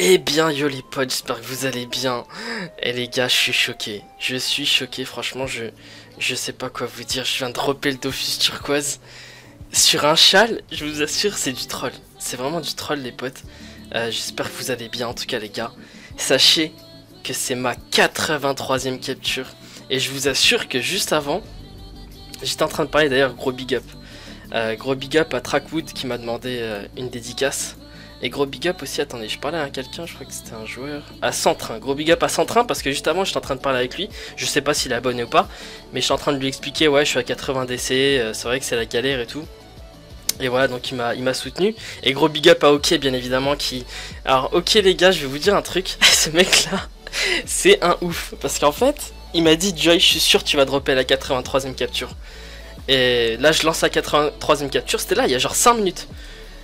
Eh bien yo les potes, j'espère que vous allez bien. Et les gars, je suis choqué. Je suis choqué, franchement, je je sais pas quoi vous dire. Je viens de dropper le Dofus turquoise sur un châle. Je vous assure, c'est du troll. C'est vraiment du troll les potes. Euh, j'espère que vous allez bien en tout cas les gars. Sachez que c'est ma 83e capture. Et je vous assure que juste avant, j'étais en train de parler d'ailleurs gros big up. Euh, gros big up à Trackwood qui m'a demandé euh, une dédicace. Et gros big up aussi, attendez, je parlais à quelqu'un, je crois que c'était un joueur. À Centrin, gros big up à Centrin parce que juste avant j'étais en train de parler avec lui. Je sais pas s'il est abonné ou pas, mais je suis en train de lui expliquer, ouais, je suis à 80 DC, euh, c'est vrai que c'est la galère et tout. Et voilà, donc il m'a soutenu. Et gros big up à OK, bien évidemment, qui. Alors, OK, les gars, je vais vous dire un truc. Ce mec-là, c'est un ouf. Parce qu'en fait, il m'a dit, Joy, je suis sûr que tu vas dropper la 83ème capture. Et là, je lance la 83ème capture. C'était là, il y a genre 5 minutes.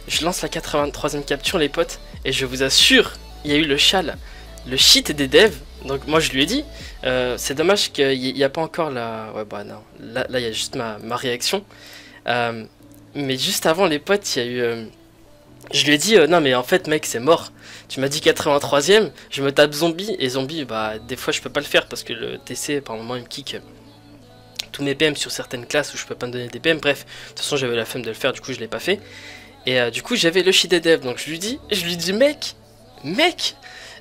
Je lance la 83ème capture, les potes, et je vous assure, il y a eu le châle, le shit des devs. Donc moi je lui ai dit, euh, c'est dommage qu'il n'y a pas encore la... Ouais bah non, là, il y a juste ma, réaction. Euh, mais juste avant les potes, il y a eu... Euh, je lui ai dit, non mais en fait mec c'est mort. Tu m'as dit 83ème, je me tape zombie, et zombie, bah des fois je peux pas le faire parce que le TC par moment il me kick tous mes PM sur certaines classes où je peux pas me donner des PM. Bref, de toute façon j'avais la flemme de le faire, du coup je l'ai pas fait. Et euh, du coup, j'avais le shit des devs. Donc je lui dis, je lui dis, mec, mec,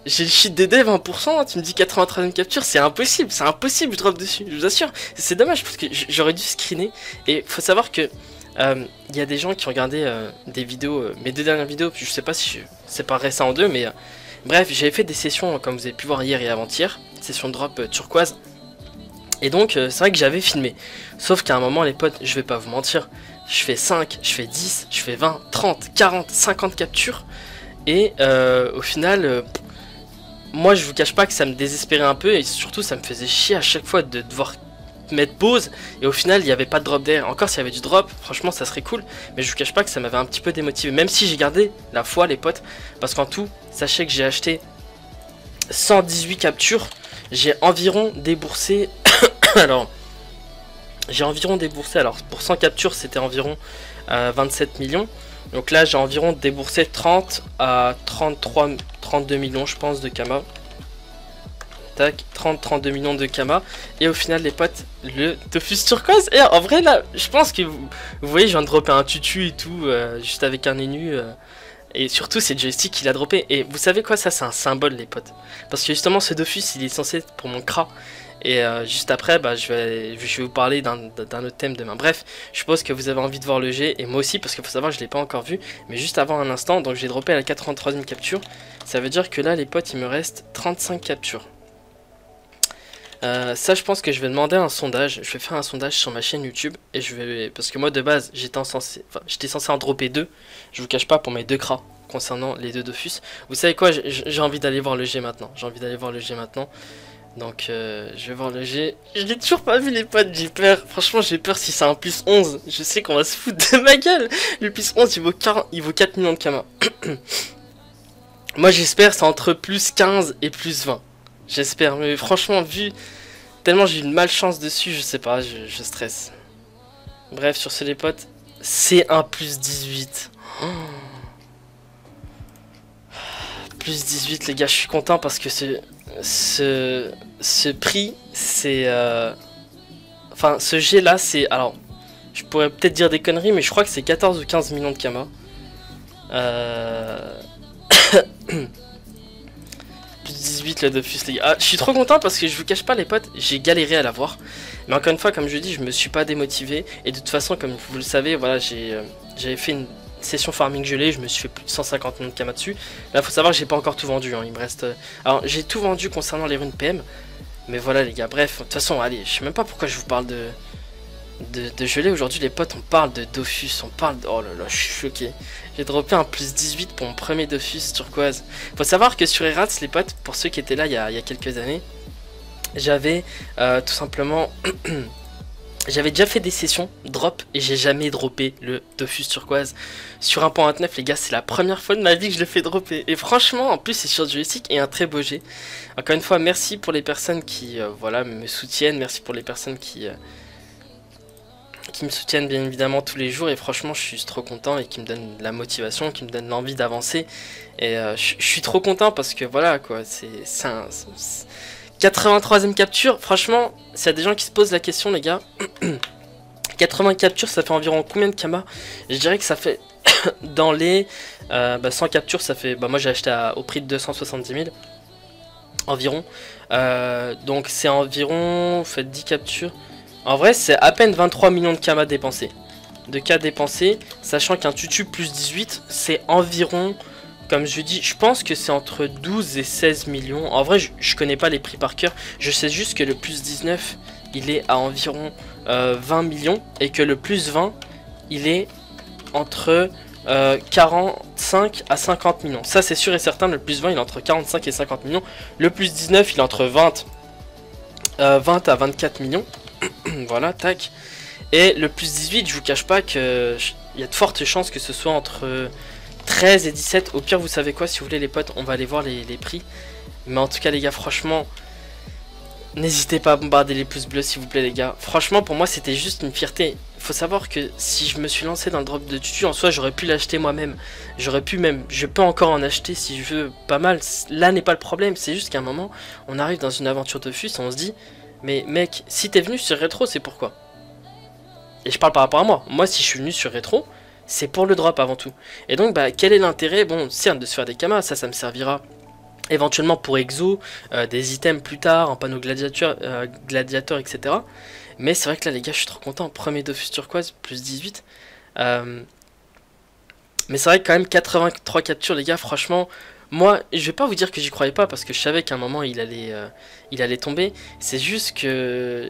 j'ai le shit des devs 1%. Tu me dis 93ème capture, c'est impossible, c'est impossible, je drop dessus, je vous assure. C'est dommage parce que j'aurais dû screener. Et faut savoir que euh, il y a des gens qui ont regardé euh, des vidéos, mes deux dernières vidéos, puis je sais pas si je séparerai ça en deux, mais bref, j'avais fait des sessions, comme vous avez pu voir hier et avant-hier, session drop turquoise. Et donc, c'est vrai que j'avais filmé. Sauf qu'à un moment, les potes, je vais pas vous mentir, je fais 5, je fais 10, je fais 20, 30, 40, 50 captures. Et euh, au final, euh, moi je vous cache pas que ça me désespérait un peu et surtout ça me faisait chier à chaque fois de devoir mettre pause et au final il n'y avait pas de drop d'air. Encore s'il y avait du drop, franchement ça serait cool. Mais je vous cache pas que ça m'avait un petit peu démotivé. Même si j'ai gardé la foi les potes. Parce qu'en tout, sachez que j'ai acheté 118 captures. J'ai environ déboursé... Alors... J'ai environ déboursé, alors pour 100 captures c'était environ 27 euh, millions. Donc là j'ai environ déboursé 30 à 33, 32 millions je pense de Kama. Tac, 30-32 millions de Kama. Et au final les potes, le Tofus turquoise. Et en vrai là, je pense que vous, vous voyez, je viens de dropper un tutu et tout, euh, juste avec un énu. Euh. et surtout c'est joystick qu'il a droppé. Et vous savez quoi, ça c'est un symbole les potes. Parce que justement ce Dofus il est censé être pour mon Kra. Et euh, juste après, bah, je, vais, je vais vous parler d'un autre thème demain. Bref, je suppose que vous avez envie de voir le G, et moi aussi, parce qu'il faut savoir je ne l'ai pas encore vu. Mais juste avant un instant, donc j'ai droppé la 83e capture. Ça veut dire que là, les potes, il me reste 35 captures. Euh, ça, je pense que je vais demander un sondage. Je vais faire un sondage sur ma chaîne YouTube. Et je vais. Parce que moi, de base, j'étais censé. Enfin, j'étais censé en dropper deux. Je vous cache pas pour mes deux cras concernant les deux Dofus. Vous savez quoi J'ai envie d'aller voir le G maintenant. J'ai envie d'aller voir le G maintenant. Donc euh, je vais voir le G. Je n'ai toujours pas vu les potes, j'ai peur. Franchement j'ai peur si c'est un plus 11. Je sais qu'on va se foutre de ma gueule. Le plus 11 il vaut, 40, il vaut 4 millions de kama. Moi j'espère c'est entre plus 15 et plus 20. J'espère. Mais franchement vu tellement j'ai une malchance dessus, je sais pas, je, stresse. Bref sur ce les potes, c'est un plus 18. Plus 18 les gars, je suis content parce que c'est ce, ce prix, c'est... Euh, enfin, ce G là, c'est... Alors, je pourrais peut-être dire des conneries, mais je crois que c'est 14 ou 15 millions de Kama. Euh... Plus 18 le Dofus les Ah, je suis trop content parce que je vous cache pas les potes, j'ai galéré à l'avoir. Mais encore une fois, comme je dis, je me suis pas démotivé. Et de toute façon, comme vous le savez, voilà, j'ai euh, j'avais fait une session farming gelée, je me suis fait plus de 150 millions de dessus. Là, faut savoir que j'ai pas encore tout vendu, hein. il me reste... Euh, alors, j'ai tout vendu concernant les runes PM, mais voilà les gars, bref, de toute façon, allez, je sais même pas pourquoi je vous parle de... De, de gelée, aujourd'hui les potes, on parle de Dofus, on parle de... Oh là là, je suis choqué. J'ai droppé un plus 18 pour mon premier Dofus turquoise. Faut savoir que sur Erats, les potes, pour ceux qui étaient là il y a, il y a quelques années, j'avais euh, tout simplement... J'avais déjà fait des sessions drop et j'ai jamais droppé le Dofus turquoise. Sur 1.29 les gars c'est la première fois de ma vie que je le fais dropper. Et franchement en plus c'est sur du et un très beau jet encore une fois merci pour les personnes qui euh, voilà me soutiennent. Merci pour les personnes qui euh, qui me soutiennent bien évidemment tous les jours. Et franchement je suis trop content et qui me donnent la motivation, qui me donnent l'envie d'avancer. Et euh, je suis trop content parce que voilà quoi, c'est un... 83ème capture, franchement, s'il y a des gens qui se posent la question les gars, 80 captures ça fait environ combien de kamas Je dirais que ça fait dans les 100 euh, bah, captures ça fait, bah, moi j'ai acheté au prix de 270 000 environ, euh, donc c'est environ, faites 10 captures, en vrai, c'est à peine 23 millions de kamas dépensés. De cas dépensés, sachant qu'un tutu plus 18, c'est environ, comme je dis, je pense que c'est entre 12 et 16 millions. En vrai, je, connais pas les prix par cœur. Je sais juste que le plus 19, il est à environ 20 euh, millions. Et que le plus 20, il est entre 45 euh, à 50 millions. Ça, c'est sûr et certain. Le plus 20, il est entre 45 et 50 millions. Le plus 19, il est entre 20, 20 euh, à 24 millions. voilà, tac. Et le plus 18, je vous cache pas que il y a de fortes chances que ce soit entre 13 et 17. Au pire, vous savez quoi, si vous voulez les potes, on va aller voir les, prix. Mais en tout cas, les gars, franchement, n'hésitez pas à bombarder les pouces bleus, s'il vous plaît, les gars. Franchement, pour moi, c'était juste une fierté. Faut savoir que si je me suis lancé dans le drop de tutu, en soi, j'aurais pu l'acheter moi-même. J'aurais pu même, je peux encore en acheter si je veux, pas mal. Là n'est pas le problème, c'est juste qu'à un moment, on arrive dans une aventure de fus on se dit, mais mec, si t'es venu sur rétro, c'est pourquoi? Et je parle par rapport à moi. Moi, si je suis venu sur rétro, c'est pour le drop avant tout. Et donc, bah, quel est l'intérêt? Bon, certes, de se faire des kamas, ça, ça me servira éventuellement pour exo, euh, des items plus tard, un panneau gladiateur, euh, etc. Mais c'est vrai que là, les gars, je suis trop content. Premier Dofus turquoise, plus 18. Euh, mais c'est vrai que quand même, 83 captures, les gars, franchement, moi, je vais pas vous dire que j'y croyais pas parce que je savais qu'à un moment il allait, euh, il allait tomber. C'est juste que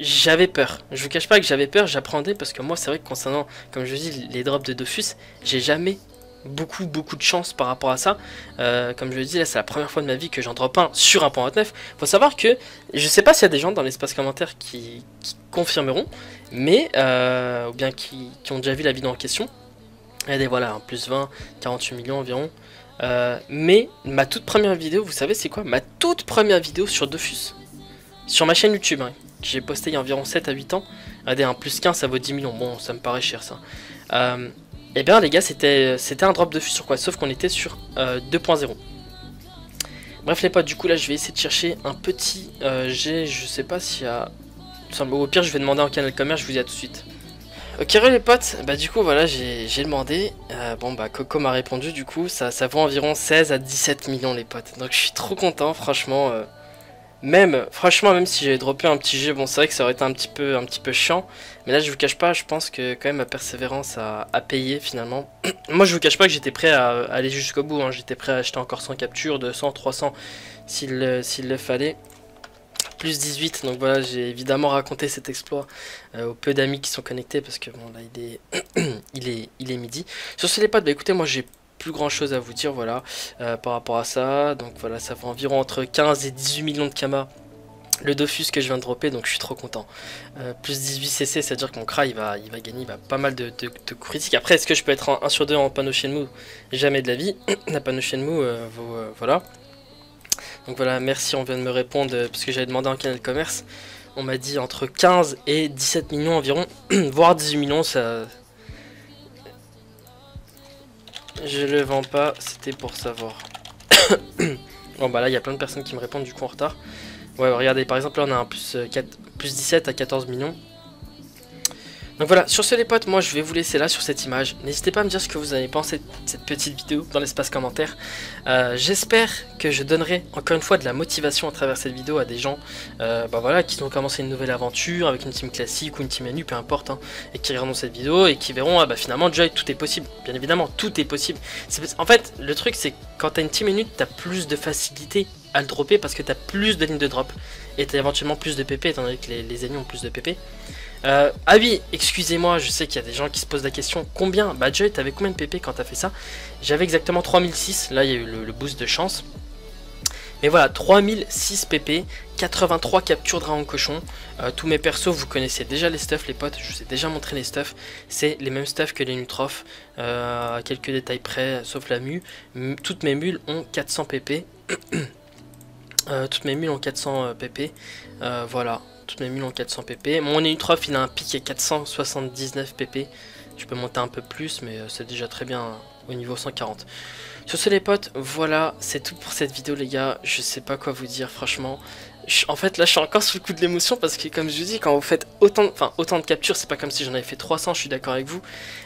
j'avais peur. Je vous cache pas que j'avais peur, j'apprenais parce que moi, c'est vrai que concernant, comme je dis, les drops de Dofus, j'ai jamais beaucoup beaucoup de chance par rapport à ça. Euh, comme je le dis, là c'est la première fois de ma vie que j'en drop un sur un point Faut savoir que je sais pas s'il y a des gens dans l'espace commentaire qui, confirmeront, mais euh, ou bien qui, ont déjà vu la vidéo en question. Regardez, voilà, plus 20, 48 millions environ. Euh, mais ma toute première vidéo, vous savez c'est quoi? Ma toute première vidéo sur Dofus. Sur ma chaîne YouTube, hein, que j'ai posté il y a environ 7 à 8 ans. Regardez, un plus 15 ça vaut 10 millions. Bon, ça me paraît cher ça. Euh, et eh bien les gars, c'était un drop de sur quoi? Sauf qu'on était sur 2.0. Euh, Bref les potes, du coup là je vais essayer de chercher un petit G, je sais pas s'il y a... Au pire je vais demander en canal commerce, je vous dis à tout de suite. Ok les potes, bah du coup voilà j'ai demandé, euh, bon bah Coco m'a répondu du coup, ça, ça vaut environ 16 à 17 millions les potes, donc je suis trop content franchement, euh, même, franchement même si j'avais droppé un petit jeu, bon c'est vrai que ça aurait été un petit peu, un petit peu chiant, mais là je vous cache pas, je pense que quand même ma persévérance a, payé finalement, moi je vous cache pas que j'étais prêt à, aller jusqu'au bout, hein. j'étais prêt à acheter encore 100 captures, 200, 300 s'il le fallait, plus 18. Donc voilà, j'ai évidemment raconté cet exploit euh, aux peu d'amis qui sont connectés parce que bon là il est, il est, il est midi. Sur ce les potes, bah écoutez, moi j'ai plus grand chose à vous dire voilà euh, par rapport à ça. Donc voilà, ça fait environ entre 15 et 18 millions de kamas. Le Dofus que je viens de dropper, donc je suis trop content. Euh, plus 18 cc, c'est-à-dire que mon Kra il va, il va gagner va pas mal de, critiques. Après, est-ce que je peux être en 1 sur 2 en panneau Shenmue? Jamais de la vie. la panneau Shenmue, vaut, voilà. Donc voilà, merci, on vient de me répondre, euh, parce j'avais demandé en canal commerce. On m'a dit entre 15 et 17 millions environ, voire 18 millions, ça... Je le vends pas, c'était pour savoir. bon bah là, il y a plein de personnes qui me répondent du coup en retard. Ouais, regardez, par exemple, là on a un plus, 4, euh, plus 17 à 14 millions. Donc voilà, sur ce les potes, moi je vais vous laisser là sur cette image. N'hésitez pas à me dire ce que vous avez pensé de cette petite vidéo dans l'espace commentaire. Euh, j'espère que je donnerai encore une fois de la motivation à travers cette vidéo à des gens euh, bah voilà, qui ont commencé une nouvelle aventure avec une team classique ou une team menu, peu importe, hein, et qui regardent cette vidéo et qui verront, ah bah finalement Joy, tout est possible. Bien évidemment, tout est possible. en fait, le truc c'est quand t'as une team menu, t'as plus de facilité à le dropper parce que t'as plus de lignes de drop et t'as éventuellement plus de PP étant donné que les, ennemis ont plus de PP. Ah oui, excusez-moi, je sais qu'il y a des gens qui se posent la question. Combien Bah Joy, t'avais combien de PP quand t'as fait ça? J'avais exactement 3006, là il y a eu le, boost de chance. Mais voilà, 3006 PP, 83 captures Dragon Cochon. Euh, tous mes persos, vous connaissez déjà les stuffs, les potes, je vous ai déjà montré les stuffs. C'est les mêmes stuffs que les Nutrof, euh, quelques détails près, sauf la mue. toutes mes mules ont 400 PP. toutes mes mules ont 400 PP. voilà, toutes mes mules ont 400 pp. Mon Eutroph il a un pic à 479 pp. Je peux monter un peu plus mais euh, c'est déjà très bien au niveau 140. Sur ce les potes, voilà, c'est tout pour cette vidéo les gars. Je sais pas quoi vous dire franchement. En fait là je suis encore sous le coup de l'émotion parce que comme je vous dis quand vous faites autant, enfin, autant de captures c'est pas comme si j'en avais fait 300 je suis d'accord avec vous.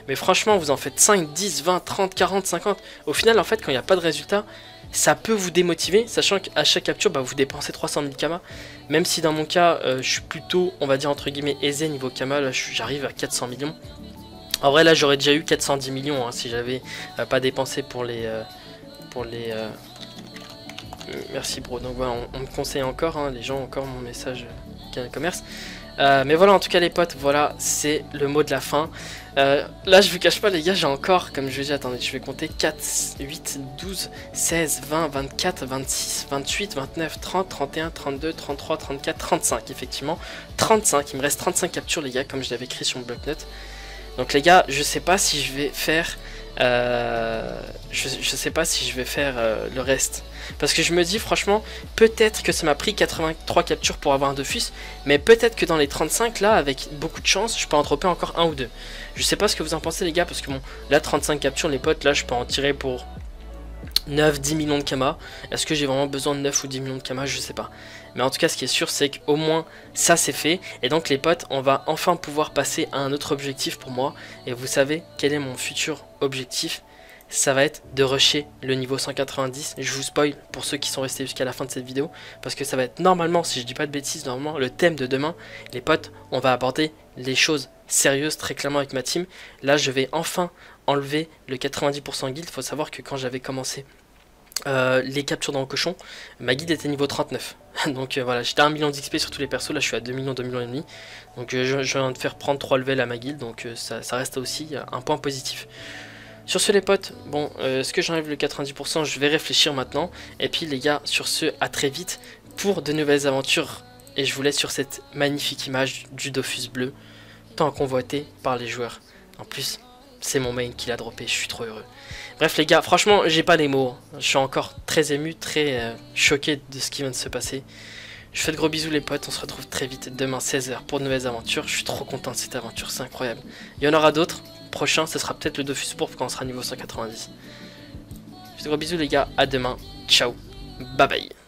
Mais franchement vous en faites 5, 10, 20, 30, 40, 50 au final en fait quand il n'y a pas de résultat ça peut vous démotiver sachant qu'à chaque capture bah, vous dépensez 300 000 kama même si dans mon cas euh, je suis plutôt on va dire entre guillemets aisé niveau kama là j'arrive à 400 millions. En vrai, là, j'aurais déjà eu 410 millions hein, si j'avais euh, pas dépensé pour les... Euh, pour les Merci, bro. Donc voilà, on, me conseille encore, hein, les gens ont encore mon message Canal Commerce. mais voilà, en tout cas, les potes, voilà, c'est le mot de la fin. là, je vous cache pas, les gars, j'ai encore, comme je vous dis, attendez, je vais compter 4, 8, 12, 16, 20, 24, 26, 28, 29, 30, 31, 32, 33, 34, 35, effectivement. 35, il me reste 35 captures, les gars, comme je l'avais écrit sur mon bloc-notes. Donc les gars, je sais pas si je vais faire... Euh, je, sais pas si je vais faire euh, le reste. Parce que je me dis franchement, peut-être que ça m'a pris 83 captures pour avoir un Dofus, mais peut-être que dans les 35 là, avec beaucoup de chance, je peux en dropper encore un ou deux. Je sais pas ce que vous en pensez les gars, parce que bon, là 35 captures les potes, là je peux en tirer pour 9, 10 millions de Kama. Est-ce que j'ai vraiment besoin de 9 ou 10 millions de Kama? Je sais pas. Mais en tout cas, ce qui est sûr, c'est qu'au moins ça c'est fait. Et donc les potes, on va enfin pouvoir passer à un autre objectif pour moi. Et vous savez quel est mon futur objectif ça va être de rusher le niveau 190. Je vous spoil pour ceux qui sont restés jusqu'à la fin de cette vidéo. Parce que ça va être normalement, si je dis pas de bêtises, normalement le thème de demain. Les potes, on va aborder les choses sérieuses très clairement avec ma team. Là, je vais enfin enlever le 90% guild. Il faut savoir que quand j'avais commencé euh, les captures dans le cochon, ma guide était niveau 39. Donc euh, voilà, j'étais à 1 million d'XP sur tous les persos, là je suis à 2 millions, 2 millions et demi. Donc euh, je, viens de faire prendre 3 levels à ma guilde, donc ça, reste aussi un point positif. Sur ce les potes, bon, est-ce que j'enlève le 90% Je vais réfléchir maintenant. Et puis les gars, sur ce, à très vite pour de nouvelles aventures. Et je vous laisse sur cette magnifique image du Dofus bleu, tant convoité par les joueurs. En plus, c'est mon main qui l'a droppé, je suis trop heureux. Bref les gars, franchement j'ai pas les mots. Je suis encore très ému, très euh, choqué de ce qui vient de se passer. Je vous fais de gros bisous les potes, on se retrouve très vite demain 16h pour de nouvelles aventures. Je suis trop content de cette aventure, c'est incroyable. Il y en aura d'autres. Prochain, ce sera peut-être le Dofus pour quand on sera niveau 190. Je vous gros bisous les gars, à demain. Ciao, bye bye.